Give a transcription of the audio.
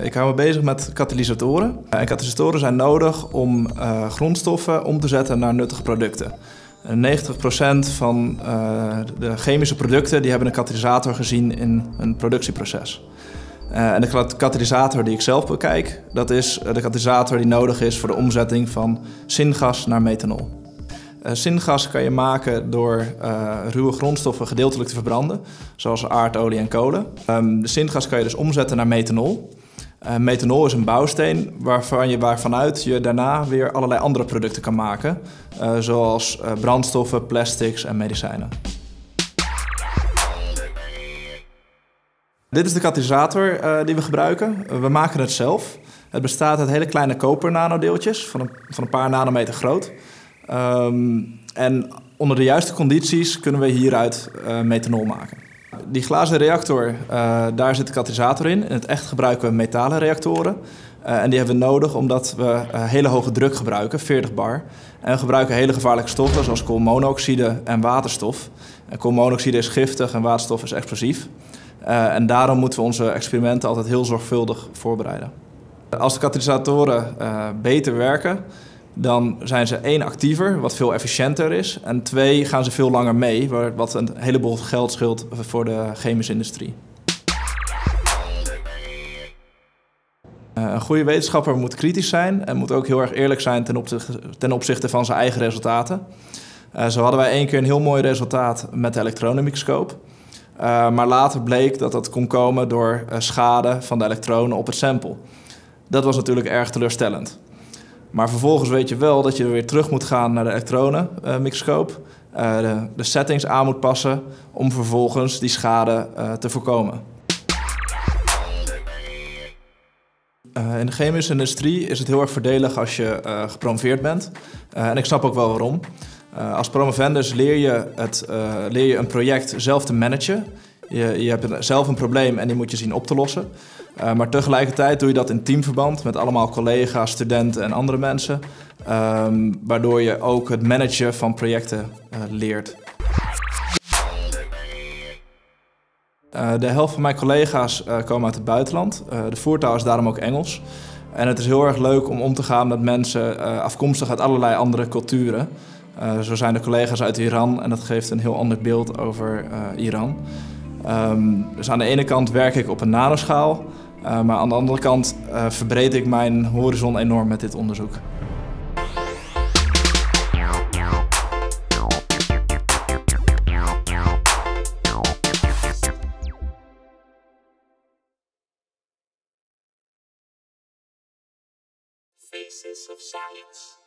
Ik hou me bezig met katalysatoren. En katalysatoren zijn nodig om uh, grondstoffen om te zetten naar nuttige producten. 90% van uh, de chemische producten die hebben een katalysator gezien in een productieproces. Uh, en de katalysator die ik zelf bekijk, dat is de katalysator die nodig is voor de omzetting van syngas naar methanol. Syngas kan je maken door uh, ruwe grondstoffen gedeeltelijk te verbranden, zoals aardolie en kolen. Um, de syngas kan je dus omzetten naar methanol. Uh, methanol is een bouwsteen waarvan je, waarvanuit je daarna weer allerlei andere producten kan maken, zoals brandstoffen, plastics en medicijnen. Dit is de katalysator die we gebruiken. we maken het zelf. Het bestaat uit hele kleine kopernanodeeltjes van een, van een paar nanometer groot. Um, en onder de juiste condities kunnen we hieruit uh, methanol maken. Die glazen reactor, uh, daar zit de katalysator in. In het echt gebruiken we metalen reactoren. Uh, en die hebben we nodig omdat we hele hoge druk gebruiken, 40 bar. En we gebruiken hele gevaarlijke stoffen zoals koolmonoxide en waterstof. En koolmonoxide is giftig en waterstof is explosief. en daarom moeten we onze experimenten altijd heel zorgvuldig voorbereiden. Als de katalysatoren beter werken, dan zijn ze één actiever, wat veel efficiënter is. En twee gaan ze veel langer mee, wat een heleboel geld scheelt voor de chemische industrie. Eh, een goede wetenschapper moet kritisch zijn en moet ook heel erg eerlijk zijn ten opzichte, van zijn eigen resultaten. Uh, zo hadden wij één keer een heel mooi resultaat met de elektronenmicroscoop. Uh, maar later bleek dat dat kon komen door schade van de elektronen op het sample. Dat was natuurlijk erg teleurstellend. Maar vervolgens weet je wel dat je weer terug moet gaan naar de elektronenmicroscoop. Uh, de, de, settings aan moet passen om vervolgens die schade uh, te voorkomen. In de chemische industrie is het heel erg voordelig als je gepromoveerd bent. en ik snap ook wel waarom. als promovendus leer je, het, leer je een project zelf te managen. Je, je hebt zelf een probleem en die moet je zien op te lossen. Uh, maar tegelijkertijd doe je dat in teamverband met allemaal collega's, studenten en andere mensen. Um, waardoor je ook het managen van projecten uh, leert. Uh, de helft van mijn collega's komen uit het buitenland. de voertaal is daarom ook Engels. En het is heel erg leuk om om te gaan met mensen afkomstig uit allerlei andere culturen. zo zijn de collega's uit Iran en dat geeft een heel ander beeld over Iran. Um, dus aan de ene kant werk ik op een nanoschaal, uh, maar aan de andere kant uh, verbreed ik mijn horizon enorm met dit onderzoek. Faces of Science